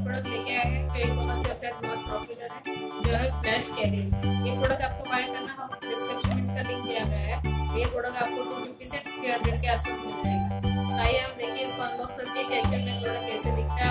एक प्रोडक्ट लेके आए हैं जो एक कॉमर्स वेबसाइट बहुत पॉपुलर है, जो है फ्लैश कैरियर्स ये प्रोडक्ट आपको बाय करना हो डिस्क्रिप्शन में इसका लिंक दिया गया है। ये प्रोडक्ट आपको टू फिफ्टी से थ्री हंड्रेड के आसपास मिल जाएगा। तो आइए हम देखिए इसको अनबॉक्स करके कैचर में प्रोडक्ट कैसे दिखता है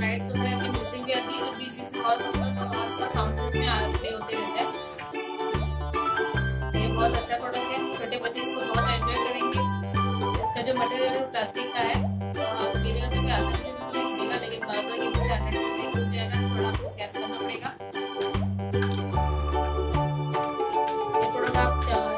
स्लाइड्स वगैरह की म्यूज़िक भी आती है और बीच बीच में और आवाज़ का साउंड इसमें प्ले होते रहते हैं। तो ये बहुत अच्छा प्रोडक्ट है। छोटे बच्चे इसको बहुत एंजॉय करेंगे। इसका जो मटेरियल है प्लास्टिक का है। गिरेगा तो भी आसानी से नहीं गिरेगा लेकिन बार बार ये मुझे हंड्रेड परसेंट हो जाएगा थोड़ा आपको केयर करना पड़ेगा। ये प्रोडक्ट आप